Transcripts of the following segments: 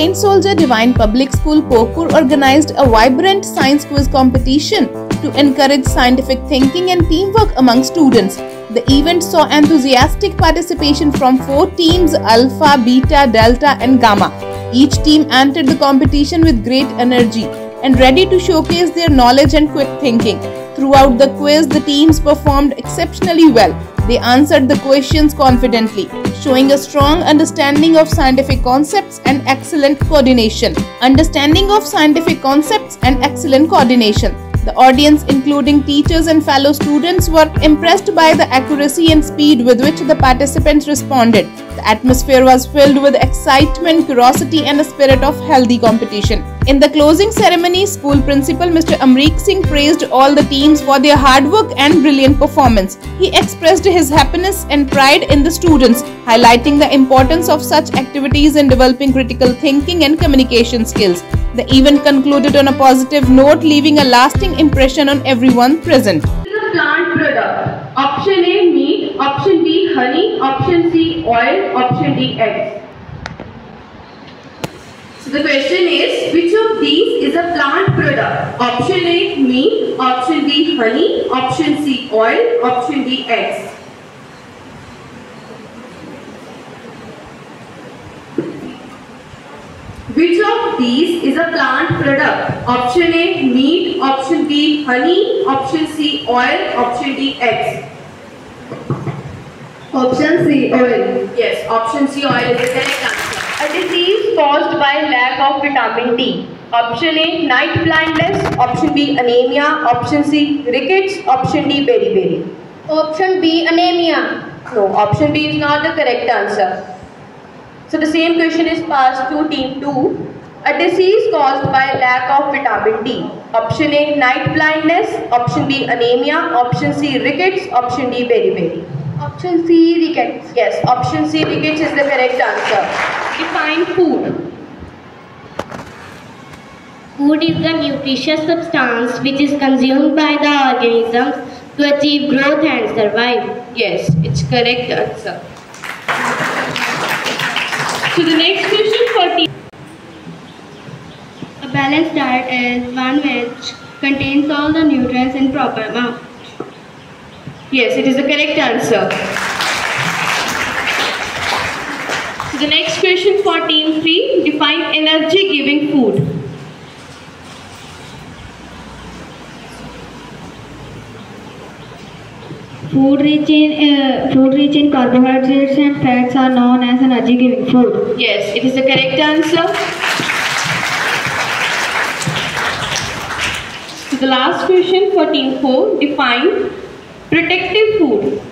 Saint Soldier Divine Public School Bhogpur organized a vibrant science quiz competition to encourage scientific thinking and teamwork among students. The event saw enthusiastic participation from four teams Alpha, Beta, Delta, and Gamma. Each team entered the competition with great energy and ready to showcase their knowledge and quick thinking. Throughout the quiz, the teams performed exceptionally well. They answered the questions confidently, showing a strong understanding of scientific concepts and excellent coordination. Understanding of scientific concepts and excellent coordination. The audience, including teachers and fellow students, were impressed by the accuracy and speed with which the participants responded. The atmosphere was filled with excitement, curiosity, and a spirit of healthy competition. In the closing ceremony, school principal Mr. Amrik Singh praised all the teams for their hard work and brilliant performance. He expressed his happiness and pride in the students, highlighting the importance of such activities in developing critical thinking and communication skills. The event concluded on a positive note, leaving a lasting impression on everyone present. plant product. Option A meat, option B honey, option C oil, option D eggs. So the question is which of these is a plant product? Option A meat, option B honey, option C oil, option D eggs. Which of these is a plant product? Option A meat, option B honey, option C oil, option D eggs. Option C oil. Yes, option C oil is the correct answer. A disease caused by lack of vitamin D. Option A night blindness, option B anemia, option C rickets, option D beriberi. Option B anemia. No, option B is not the correct answer. So the same question is passed to team 2. A disease caused by lack of vitamin D. Option A night blindness, option B anemia, option C rickets, option D beriberi. Option C rickets. Yes, option C rickets is the correct answer. Define food. Food is the nutritious substance which is consumed by the organisms to achieve growth and survive. Yes, it's correct answer. So the next question for. A balanced diet is one which contains all the nutrients in proper amount. Yes, it is the correct answer. So the next question for team 3. Define energy giving food. Food rich in uh, food rich in carbohydrates and fats are known as energy giving food. Yes, it is the correct answer. So the last question for team 4. Define protective food.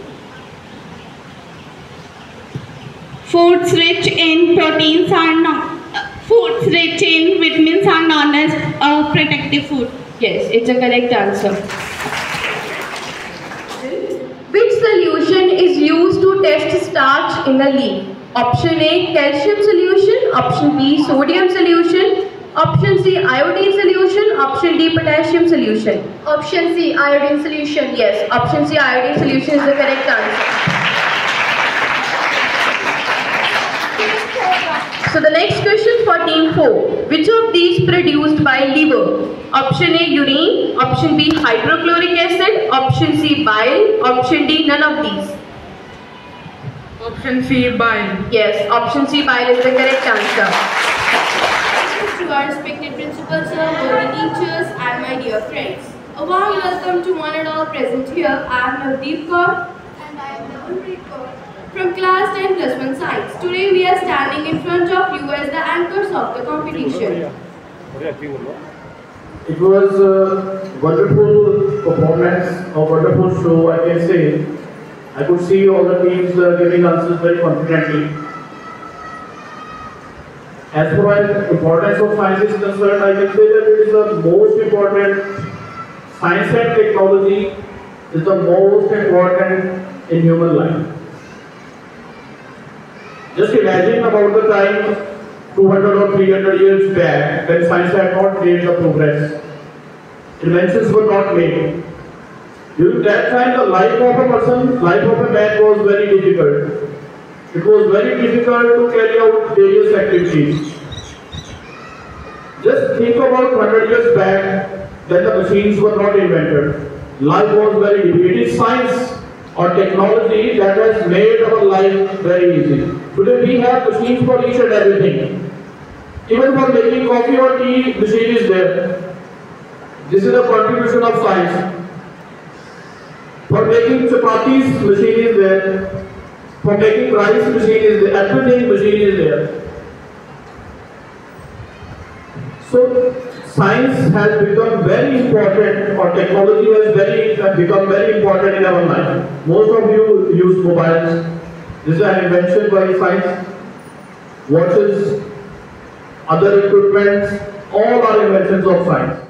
Foods rich in proteins are known, uh, foods rich in vitamins are known as uh, protective food. Yes, it's a correct answer. Which solution is used to test starch in a leaf? Option A calcium solution, option B sodium solution, option C iodine solution, option D potassium solution. Option C iodine solution. Yes, option C iodine solution is the correct answer. So the next question for team 4. Which of these produced by liver? Option A urine, option B hydrochloric acid, option C bile, option D none of these. Option C bile. Yes, option C bile is the correct answer. to our respected principals, sir, holy teachers, and my dear friends. A warm welcome to one and all present here. I am Navdeep Kaur And I am Navanpreet Kaur. From class 10 plus 1 science. Today we are standing in front of you as the anchors of the competition. It was a wonderful performance, a wonderful show, I can say. I could see all the teams uh, giving answers very confidently. As far as importance of science is concerned, I can say that it is the most important. Science and technology is the most important in human life. Just imagine about the time 200 or 300 years back when science had not made the progress. Inventions were not made. During that time, the life of a person, life of a man was very difficult. It was very difficult to carry out various activities. Just think about 100 years back, when the machines were not invented. Life was very difficult. It is science or technology that has made our life very easy. Today we have machines for each and everything. Even for making coffee or tea, machine is there. This is a contribution of science. For making chapatis, machine is there. For making rice, machine is there. Everything, machine is there. So science has become very important or technology has very become very important in our life. Most of you use mobiles. This is an invention by science. Watches, other equipment, all are inventions of science.